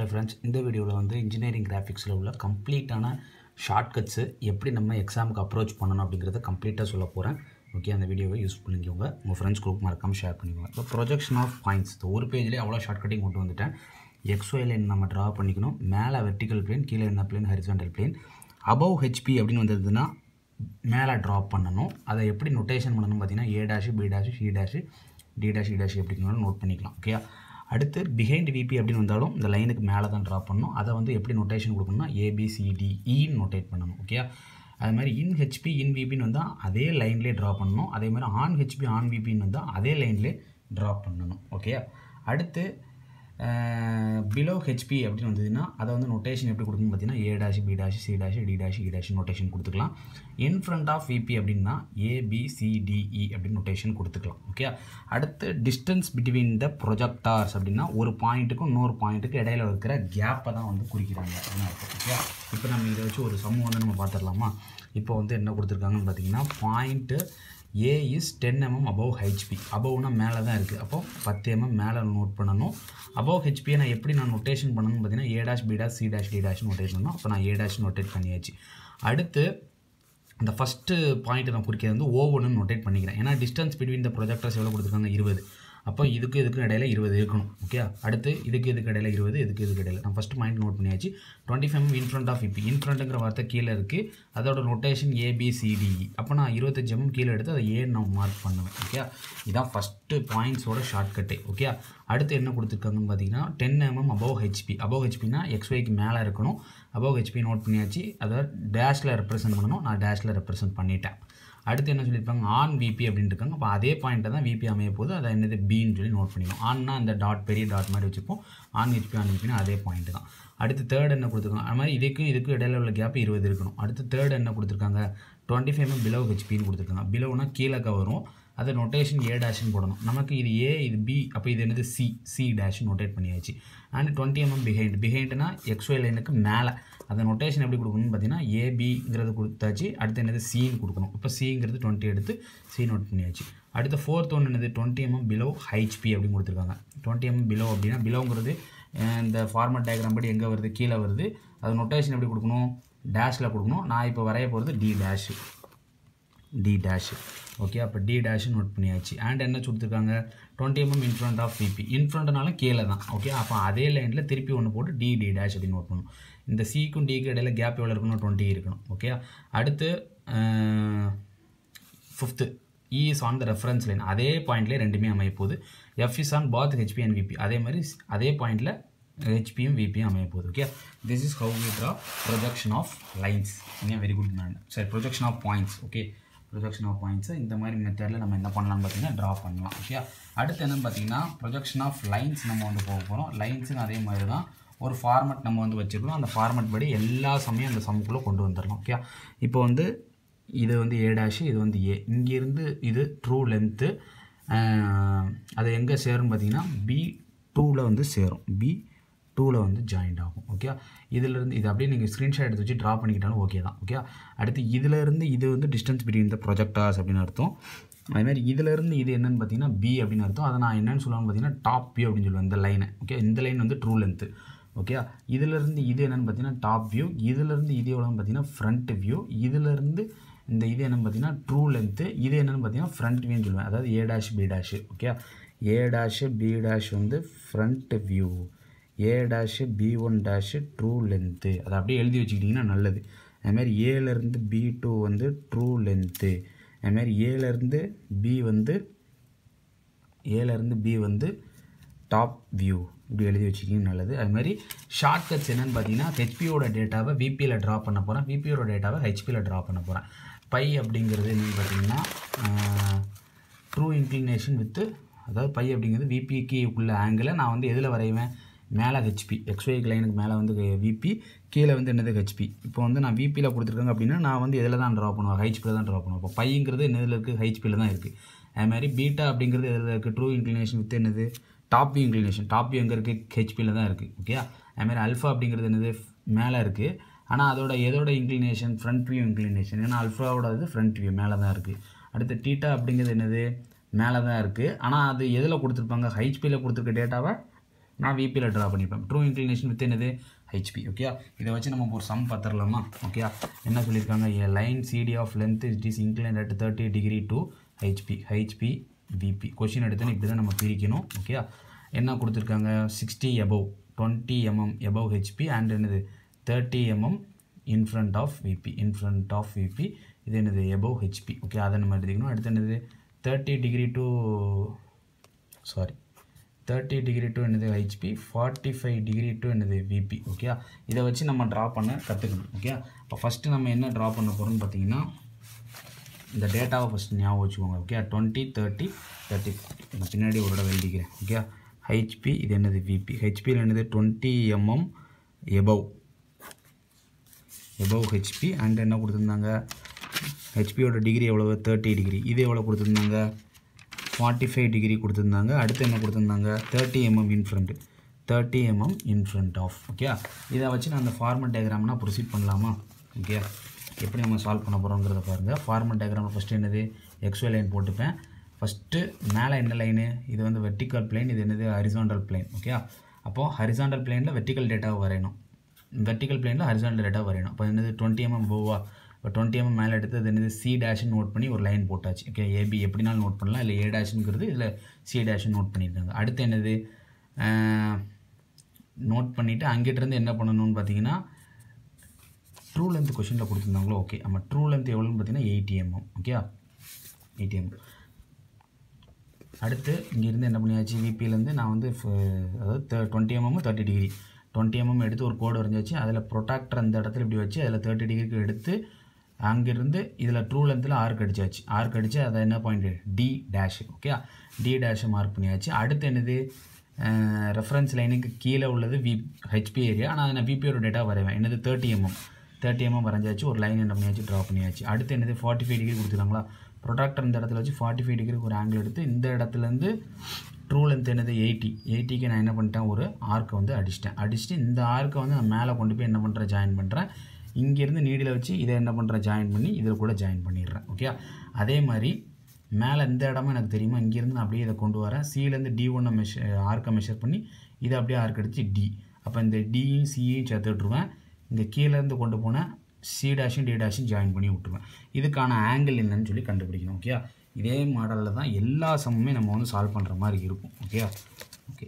Hello friends இந்த வீடியோவில் வந்து இன்ஜினியரிங் கிராஃபிக்ஸில் உள்ள கம்ப்ளீட்டான ஷார்ட்கட்ஸு எப்படி நம்ம எக்ஸாமுக்கு அப்ரோச் பண்ணணும் அப்படிங்கிறத கம்ப்ளீட்டாக சொல்ல போகிறேன் ஓகே அந்த வீடியோவை யூஸ் பண்ணிக்கோங்க. உங்கள் ஃப்ரெண்ட்ஸ் குரூப் மறக்காமல் ஷேர் பண்ணிக்கோங்க. இப்போ ப்ரொஜெக்ஷன் ஆஃப் பாயிண்ட்ஸ் ஒரு பேஜ்லேயே அவ்வளோ ஷார்ட்கட்டிங் கொண்டு வந்துட்டேன். எக்ஸ்ஒய் லைன் நம்ம ட்ரா பண்ணிக்கணும். மேலே வெர்டிக்கல் பிளேன் கீழே என்ன plane horizontal plane above HP அப்படின்னு வந்ததுன்னா மேலே ட்ராப் பண்ணணும். அதை எப்படி நொட்டேஷன் பண்ணணும் பார்த்தீங்கன்னா A dash B dash C dash D dash E dash எப்படினாலும் நோட் பண்ணிக்கலாம். ஓகே அடுத்து பிஹைண்ட் விபி அப்படின்னு வந்தாலும் இந்த லைனுக்கு மேலே தான் ட்ராப் பண்ணணும். அதை வந்து எப்படி நொட்டேஷன் கொடுக்கணும்னா ஏபிசிடிஇன்னு e நோட்டேட் பண்ணணும் ஓகே அது மாதிரி இன் ஹெச்பி இன் விபின்னு வந்தால் அதே லைன்லேயே ட்ரா பண்ணணும். அதே மாதிரி ஆன் ஹெச்பி ஆன் விபின்னு வந்தால் அதே லைன்லேயே ட்ரா பண்ணணும் ஓகே அடுத்து பிலோ ஹெச்பி அப்படின்னு வந்ததுன்னா அதை வந்து நொட்டேஷன் எப்படி கொடுக்கணும் பார்த்தீங்கன்னா A dash B dash C dash D dash E dash notation கொடுத்துக்கலாம். இன் ஃப்ரண்ட் ஆஃப் விபி அப்படின்னா ஏபிசிடிஇ e அப்படின்னு நொட்டேஷன் கொடுத்துக்கலாம். ஓகே அடுத்து டிஸ்டன்ஸ் பிட்வீன் த ப்ரொஜெக்டார்ஸ் அப்படின்னா ஒரு பாயிண்ட்டுக்கும் இன்னொரு பாயிண்ட்டுக்கு இடையில இருக்கிற கேப்பை தான் வந்து குறிக்கிறாங்க. அப்படின்னு ஓகே இப்போ நம்ம இதை வச்சு ஒரு சமூகம் வந்து நம்ம பார்த்துடலாமா? இப்போ வந்து என்ன கொடுத்துருக்காங்கன்னு பார்த்தீங்கன்னா point A is ten mm above HP அபவ்னால் மேலே தான் இருக்குது அப்போ பத்து எம்எம் மேலே நோட் பண்ணணும். அபவ் ஹெச்பியை நான் எப்படி நான் நொட்டேஷன் பண்ணணும்னு பார்த்தீங்கன்னா A dash B dash C dash D dash பண்ணணும். அப்போ நான் ஏ டேஷ் நோட்டேட் பண்ணியாச்சு. அடுத்து இந்த ஃபஸ்ட்டு பாயிண்ட்டை நான் குறிக்கிறது வந்து ஓ ஒன்று நொட்டேட் பண்ணிக்கிறேன். ஏன்னா டிஸ்டன்ஸ் பிட்வீன் த ப்ரொஜெக்டர்ஸ் எவ்வளோ கொடுத்துருக்காங்க? இருபது. அப்போ இதுக்கு இதுக்கு இடையில இருபது இருக்கணும் ஓகே அடுத்து இதுக்கு இதுக்கு இடையில இருபது இதுக்கு இதுக்கு இடையில. நான் ஃபஸ்ட்டு மைண்ட் நோட் பண்ணியாச்சு. Twenty five in front of இப்போ இன் ஃப்ரண்ட்டுங்கிற வார்த்தை கீழே இருக்குது அதோட நொட்டேஷன் ஏபிசிடிஇ அப்போ நான் இருபத்தஞ்சு எம்எம் கீழே எடுத்து அதை ஏன்னு நான் மார்க் பண்ணுவேன் ஓகே இதான் ஃபஸ்ட்டு பாயிண்ட்ஸோட ஷார்ட்கட்டு ஓகே அடுத்து என்ன கொடுத்துருக்காங்கன்னு பார்த்தீங்கன்னா ten mm mm above HP above ஹெச்பினா எக்ஸ்ஒய்க்கு மேலே இருக்கணும். அபவ் ஹெச்பி நோட் பண்ணியாச்சு. அதை டேஷில் ரெப்ரசென்ட் பண்ணணும். நான் டேஷில் ரெப்ரசென்ட் பண்ணிட்டேன். அடுத்து என்ன சொல்லியிருப்பாங்க? ஆன் விபி அப்படின்னு இருக்காங்க. அப்போ அதே பாயிண்ட்டை தான் விபி அமைய போது அதை என்னது? பின்னு சொல்லி நோட் பண்ணிக்கணும். ஆன்னா அந்த டாட் பெரிய டாட் மாதிரி வச்சுப்போம் ஆன் விபி ஆன் ஹெச்பினா அதே பாயிண்ட் தான். அடுத்து தேர்ட் என்ன கொடுத்துருக்காங்க? அது மாதிரி இதுக்கும் இதுக்கும் இடையில உள்ள கேப் இருபது இருக்கணும். அடுத்து தேர்ட் என்ன கொடுத்துருக்காங்க? டுவெண்ட்டி ஃபைவ் பிலோ ஹெச்பின்னு கொடுத்துருக்காங்க. பிலோனா கீழே வரும். அதை நொட்டேஷன் ஏ டேஷ்னு போடணும். நமக்கு இது ஏ இது பி அப்போ இது என்னது? சி சி டேஷ் நோட்டேட் பண்ணியாச்சு. அண்ட் டுவெண்ட்டி எம்எம் பிஹைண்ட் பிஹைண்ட்னா எக்ஸ்ஒய் லைனுக்கு மேலே. அதை நொட்டேஷன் எப்படி கொடுக்கணும்னு பார்த்தீங்கன்னா ஏபிங்கிறது கொடுத்தாச்சு. அடுத்து என்னது? சின்னு கொடுக்கணும். இப்போ சிங்கிறது டுவெண்ட்டி எடுத்து சி நோட் பண்ணியாச்சு. அடுத்த ஃபோர்த் ஒன்று என்னது? டுவெண்ட்டி எம்எம் பிலோ ஹைச்பி அப்படின்னு கொடுத்துருக்காங்க. டுவெண்ட்டி எம்எம் mm பிலோ அப்படின்னா பிலோங்கிறது இந்த ஃபார்மட் டயக்ராம் படி எங்கே வருது? கீழே வருது. அது நொட்டேஷன் எப்படி கொடுக்கணும்? டேஷில் கொடுக்கணும். நான் இப்போ வரைய போகிறது D dash D dash okay அப்போ டி டேஷ் நோட் பண்ணியாச்சு. அண்ட் என்ன கொடுத்துருக்காங்க? Twenty mm mm in front of BP in ஃப்ரண்ட்னாலும் கீழே தான். ஓகே அப்போ அதே லைனில் திருப்பி ஒன்று போட்டு டி டி டேஷ் அப்படின்னு நோட் பண்ணணும். இந்த சிக்கும் டிக்கு இடையில கேப் எவ்வளோ இருக்கணும் டுவெண்ட்டி இருக்கணும் ஓகே அடுத்து fifth E is on the reference line அதே பாயிண்ட்லேயே ரெண்டுமே அமைய போகுது F is on both HP and VP அதே மாதிரி அதே பாயிண்டில் ஹெச்பியும் விபியும் அமைய போகுது okay this is how we draw projection of lines very good man சரி projection of points okay projection of பாயிண்ட்ஸை இந்த மாதிரி மெத்தடில் நம்ம என்ன பண்ணலாம்னு பார்த்தீங்கன்னா ட்ரா பண்ணலாம் ஓகே அடுத்து என்னன்னு பார்த்தீங்கன்னா ப்ரொஜெக்ஷன் ஆஃப் லைன்ஸ் நம்ம வந்து போக போகிறோம் லைன்ஸுன்னு அதே மாதிரி தான் ஒரு ஃபார்மெட் நம்ம வந்து வச்சுருக்கணும். அந்த ஃபார்மெட் படி எல்லா சமயம் அந்த சமுக்குள்ளே கொண்டு வந்துடலாம் ஓகே இப்போ வந்து இது வந்து ஏ டேஷு இது வந்து ஏ இங்கேருந்து இது ட்ரூ லென்த்து அது எங்கே சேரும்னு பார்த்தீங்கன்னா பி டூவில் வந்து சேரும். பி டூவில் வந்து ஜாயிண்ட் ஆகும் ஓகே இதிலிருந்து இது அப்படியே நீங்கள் ஸ்க்ரீன்ஷாட் எடுத்து வச்சு ட்ரா பண்ணிக்கிட்டாலும் ஓகே தான் ஓகே அடுத்து இதிலேருந்து இது வந்து டிஸ்டன்ஸ் பிட்வீன் த ப்ரொஜெக்டாஸ் அப்படின்னு அர்த்தம். அதுமாதிரி இதிலேருந்து இது என்னென்னு பார்த்தீங்கன்னா பி அப்படின்னு அர்த்தம். அதை நான் என்னென்னு சொல்லுவாங்க பார்த்தீங்கன்னா டாப் பி அப்படின்னு சொல்லுவேன் இந்த லைனை ஓகே இந்த லைன் வந்து ட்ரூ லென்த்து ஓகே இதிலேருந்து இது என்னென்னு பார்த்தீங்கன்னா டாப் வியூ இதிலேருந்து இது எவ்வளோன்னு பார்த்தீங்கன்னா ஃப்ரண்ட் வியூ இதிலேருந்து இந்த இது என்னென்னு பார்த்தீங்கன்னா ட்ரூ லென்த்து இது என்னென்னு பார்த்தீங்கன்னா ஃப்ரண்ட் வியூன்னு சொல்லுவேன். அதாவது A dash B dash okay A dash B dash வந்து front view A dash B one dash true length அதை அப்படியே எழுதி வச்சுக்கிட்டிங்கன்னா நல்லது. அதுமாதிரி ஏலேருந்து பி டூ வந்து ட்ரூ லென்த்து அதுமாதிரி ஏலேருந்து பி வந்து ஏலேருந்து பி வந்து டாப் வியூ இப்படி எழுதி வச்சுக்கிங்க நல்லது. அது மாதிரி ஷார்ட்கட்ஸ் என்னென்னு பார்த்தீங்கன்னா ஹெச்பியோட டேட்டாவை விபியில் ட்ரா பண்ண போகிறேன் விபியோட டேட்டாவை ஹெச்பியில் ட்ரா பண்ண போகிறேன் பை அப்படிங்கிறது என்னென்னு பார்த்தீங்கன்னா ட்ரூ இன்க்ளினேஷன் வித்து அதாவது பை அப்படிங்கிறது விபிக்கு உள்ள ஆங்கிளை நான் வந்து எதில் வரைவேன்? மேலே ஹெச்பி எக்ஸ்ஒய் லைனுக்கு மேலே வந்து விபி கீழே வந்து என்னது ஹெச்பி இப்போ வந்து நான் விபியில் கொடுத்துருக்காங்க அப்படின்னா நான் வந்து எதில் தான் ட்ரா பண்ணுவேன்? ஹெச்பியில் தான் ட்ரா பண்ணுவேன். இப்போ பைங்கிறது என்னதில் இருக்குது ஹெச்பியில் தான் இருக்குது அதுமாதிரி பீட்டா அப்படிங்கிறது எதில் இருக்குது ட்ரூ இன்க்ளினேஷன் வித் என்னது? Top view inclination top view எங்கே இருக்குது ஹெச்பியில் தான் இருக்குது ஓகே அதுமாதிரி அல்ஃபா அப்படிங்கிறது என்னது? மேலே இருக்குது ஆனால் அதோட எதோட இன்க்ளினேஷன் ஃப்ரண்ட் வியூ இன்க்ளினேஷன் ஏன்னா அல்ஃபாவோட இது ஃப்ரண்ட் வியூ மேலே தான் இருக்குது அடுத்து டீட்டா அப்படிங்கிறது என்னது? மேலே தான் இருக்குது ஆனால் அது எதில் கொடுத்துருப்பாங்க? ஹைச்பியில் கொடுத்துருக்க டேட்டாவை நான் விபியில் ட்ரா பண்ணிப்பேன். ட்ரூ இன்க்ளினேஷன் வித் என்னது? ஹெச்பி ஓகே இதை வச்சு நம்ம ஒரு சம் பார்த்துடலாமா? ஓகே என்ன சொல்லியிருக்காங்க? A line CD of length it is incline at thirty degree to HP HP VP question எடுத்து இப்படி தான் நம்ம பிரிக்கணும். ஓகே என்ன கொடுத்துருக்காங்க? Sixty above twenty mm above HP and என்னது? Thirty mm in front of VP in front of VP இது என்னது? எபவ் ஹெச்பி ஓகே அதை நம்ம எடுத்துக்கணும் அடுத்து என்னது? Thirty degree to sorry thirty degree to என்னது? HP forty five degree to என்னது? விபி ஓகே இதை வச்சு நம்ம ட்ரா பண்ண கற்றுக்கணும் ஓகே இப்போ ஃபஸ்ட்டு நம்ம என்ன ட்ரா பண்ண போகிறோம்னு பார்த்தீங்கன்னா இந்த டேட்டாவை ஃபஸ்ட் ஞாபகம் வச்சுக்கோங்க ஓகே டுவெண்ட்டி தேர்ட்டி தேர்ட்டி நான் பின்னாடி ஒரு தடவை எழுதிக்கிறேன் ஓகே ஹெச்பி இது என்னது? விபி ஹெச்பியில் என்னது? Twenty mm above above HP and என்ன கொடுத்துருந்தாங்க? ஹெச்பியோட டிகிரி எவ்வளோ தேர்ட்டி டிகிரி இது எவ்வளோ கொடுத்துருந்தாங்க? ஃபார்ட்டி ஃபைவ் டிகிரி கொடுத்துருந்தாங்க. அடுத்து என்ன கொடுத்துருந்தாங்க? Thirty mm in front thirty mm in front of okay இதை வச்சு நான் அந்த ஃபார்மட் டயக்ராம்னா ப்ரொசீட் பண்ணலாமா? ஓகே எப்படி நம்ம சால்வ் பண்ண போகிறோங்கிறத பாருங்கள் ஃபார்மல் டயக்ராமில் ஃபஸ்ட்டு என்னது? எக்ஸ்வே லைன் போட்டுப்பேன். ஃபஸ்ட்டு மேலே என்ன லைனு இது வந்து வெர்டிக்கல் பிளைன் இது என்னது? ஹரிசாண்டல் பிளைன் ஓகே அப்போது ஹரிசாண்டல் பிளைனில் வெர்டிக்கல் டேட்டாவை வரையணும். வெர்டிக்கல் பிளைனில் ஹரிசாண்டல் டேட்டா வரையணும். இப்போ என்னது? டுவெண்ட்டி எம்எம் போவா இப்போ டுவெண்ட்டி எம்எம் மேலே எடுத்து அது என்னது? சி டேஷ்னு நோட் பண்ணி ஒரு லைன் போட்டாச்சு. ஓகே ஏபி எப்படினாலும் நோட் பண்ணலாம். இல்லை ஏ டேஷ்ங்கிறது இதில் சி டேஷ்னு நோட் பண்ணியிருக்காங்க. அடுத்து என்னது? நோட் பண்ணிவிட்டு அங்கிட்டிருந்து என்ன பண்ணணும்னு பார்த்தீங்கன்னா ட்ரூ லென்த் கொஷினில் கொடுத்துருந்தாங்களோ? ஓகே நம்ம ட்ரூ லென்த் எவ்வளோன்னு பார்த்தீங்கன்னா eighty mm okay eighty mm அடுத்து இங்கேருந்து என்ன பண்ணியாச்சு? விபிலேருந்து நான் வந்து அதாவது twenty mm thirty degree twenty mm எடுத்து ஒரு கோடு வரைஞ்சாச்சு. அதில் ப்ரொட்டாக்டர் அந்த இடத்துல இப்படி வச்சு அதில் தேர்ட்டி டிகிரிக்கு எடுத்து அங்கேருந்து இதில் ட்ரூ லென்த்தில் ஆர்க் அடிச்சாச்சு. ஆர்க் அடித்து அதை என்ன point D dash okay D டேஷை mark பண்ணியாச்சு. அடுத்து என்னது? ரெஃபரன்ஸ் லைனுக்கு கீழே உள்ளது வி ஹெச்பி ஏரியா ஆனால் நான் விபியோட டேட்டா வரைவேன். என்னது? Thirty MM thirty MM mm வரைஞ்சாச்சு ஒரு லைன் என்ன பண்ணியாச்சு ட்ரா பண்ணியாச்சு. அடுத்து என்னது ஃபார்ட்டி ஃபைவ் டிகிரி கொடுத்துருக்காங்களா? ப்ரொடக்டர் இந்த இடத்துல வச்சு ஃபார்ட்டி ஃபைவ் டிகிரிக்கு ஒரு ஆங்கிள் எடுத்து இந்த இடத்துலேருந்து ட்ரூ லென்த் என்னது எயிட்டி எயிட்டிக்கு நான் என்ன பண்ணிட்டேன் ஒரு ஆர்க்கை வந்து அடிச்சிட்டேன். அடிச்சுட்டு இந்த ஆர்க்கை வந்து நான் மேலே கொண்டு போய் என்ன பண்ணுறேன் ஜாயின் பண்ணுறேன் இங்கேருந்து நீடில் வச்சு இதை என்ன பண்ணுறேன் ஜாயின் பண்ணி இதில் கூட ஜாயின் பண்ணிடுறேன் ஓகே அதே மாதிரி மேலே இந்த இடமும் எனக்கு தெரியுமா? இங்கேருந்து நான் அப்படியே இதை கொண்டு வரேன். சிலேருந்து டி ஒன்னை மெஷர் ஆர்க்கை மெஷர் பண்ணி இதை அப்படியே ஆர்க் அடித்து டி அப்போ இந்த டியும் சியும் சேர்த்து விட்ருவேன் இங்கே கீழேருந்து கொண்டு போனால் சி டேஷும் டி டேஷும் ஜாயின் பண்ணி விட்ருவேன் இதுக்கான ஆங்கிள் என்னன்னு சொல்லி கண்டுபிடிக்கணும் ஓகே இதே மாடலில் தான் எல்லா சமமே நம்ம வந்து சால்வ் பண்ணுற மாதிரி இருக்கும் ஓகே ஓகே